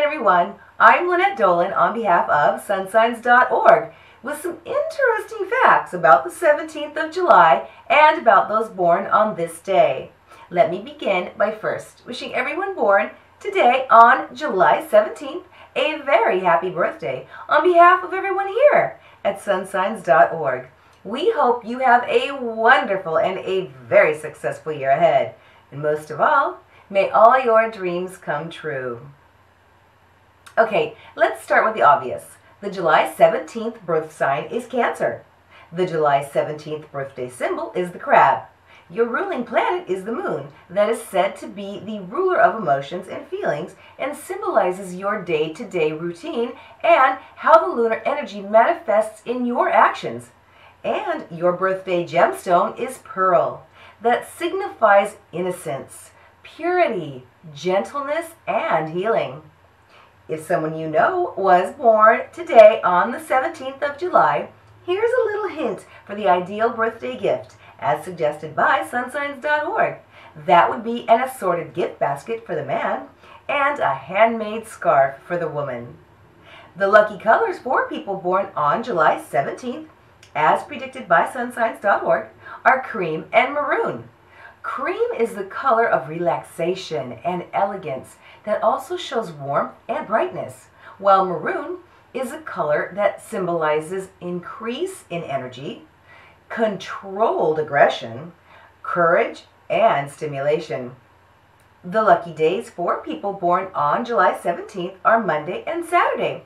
everyone. I'm Lynette Dolan on behalf of sunsigns.org with some interesting facts about the 17th of July and about those born on this day. Let me begin by first wishing everyone born today on July 17th a very happy birthday on behalf of everyone here at sunsigns.org. We hope you have a wonderful and a very successful year ahead. And most of all, may all your dreams come true. Okay, let's start with the obvious. The July 17th birth sign is Cancer. The July 17th birthday symbol is the crab. Your ruling planet is the moon, that is said to be the ruler of emotions and feelings and symbolizes your day to day routine and how the lunar energy manifests in your actions. And your birthday gemstone is pearl, that signifies innocence, purity, gentleness, and healing. If someone you know was born today on the 17th of July, here's a little hint for the ideal birthday gift, as suggested by sunsigns.org. That would be an assorted gift basket for the man and a handmade scarf for the woman. The lucky colors for people born on July 17th, as predicted by sunsigns.org, are cream and maroon. Cream is the color of relaxation and elegance that also shows warmth and brightness, while maroon is a color that symbolizes increase in energy, controlled aggression, courage, and stimulation. The lucky days for people born on July 17th are Monday and Saturday.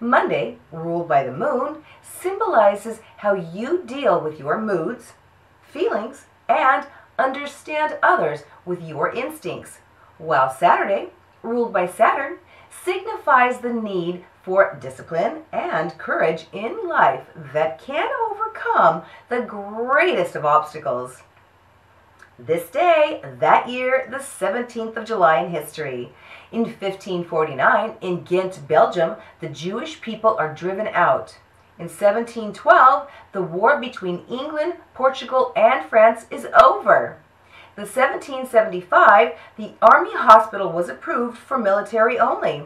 Monday, ruled by the moon, symbolizes how you deal with your moods, feelings, and understand others with your instincts, while Saturday, ruled by Saturn, signifies the need for discipline and courage in life that can overcome the greatest of obstacles. This day, that year, the 17th of July in history. In 1549, in Ghent, Belgium, the Jewish people are driven out. In 1712, the war between England, Portugal, and France is over. The 1775, the Army Hospital was approved for military only.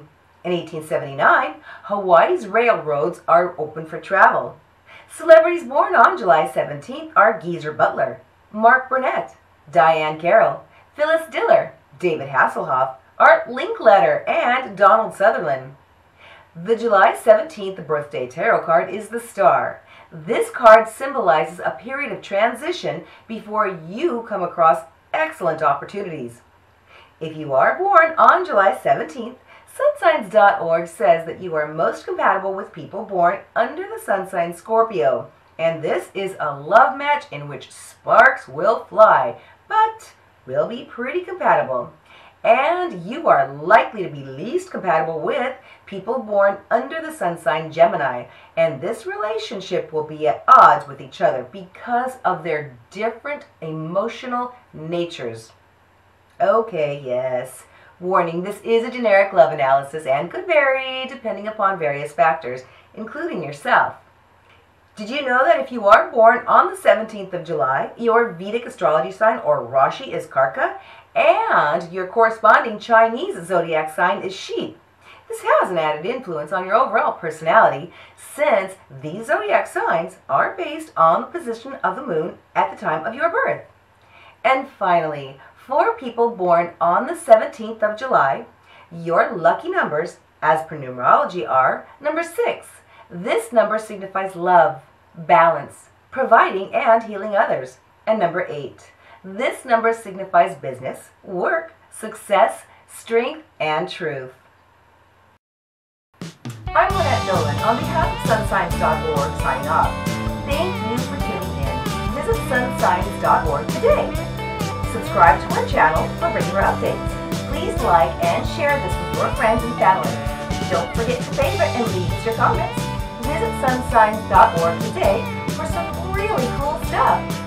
In 1879, Hawaii's railroads are open for travel. Celebrities born on July 17th are Geezer Butler, Mark Burnett, Diahann Carroll, Phyllis Diller, David Hasselhoff, Art Linkletter, and Donald Sutherland. The July 17th birthday tarot card is the Star. This card symbolizes a period of transition before you come across excellent opportunities. If you are born on July 17th, sunsigns.org says that you are most compatible with people born under the sun sign Scorpio. And this is a love match in which sparks will fly, but will be pretty compatible and you are likely to be least compatible with people born under the sun sign Gemini. And this relationship will be at odds with each other because of their different emotional natures. Okay, yes. Warning, this is a generic love analysis and could vary depending upon various factors, including yourself. Did you know that if you are born on the 17th of July, your Vedic astrology sign or Rashi is Karka, and your corresponding Chinese zodiac sign is sheep. This has an added influence on your overall personality since these zodiac signs are based on the position of the moon at the time of your birth. And finally, for people born on the 17th of July, your lucky numbers, as per numerology, are number 6. This number signifies love, balance, providing and healing others, and number 8. This number signifies business, work, success, strength, and truth. I'm Lynette Nolan on behalf of sunsigns.org signing off. Thank you for tuning in. Visit sunsigns.org today. Subscribe to our channel for regular updates. Please like and share this with your friends and family. Don't forget to favorite and leave us your comments. Visit sunsigns.org today for some really cool stuff.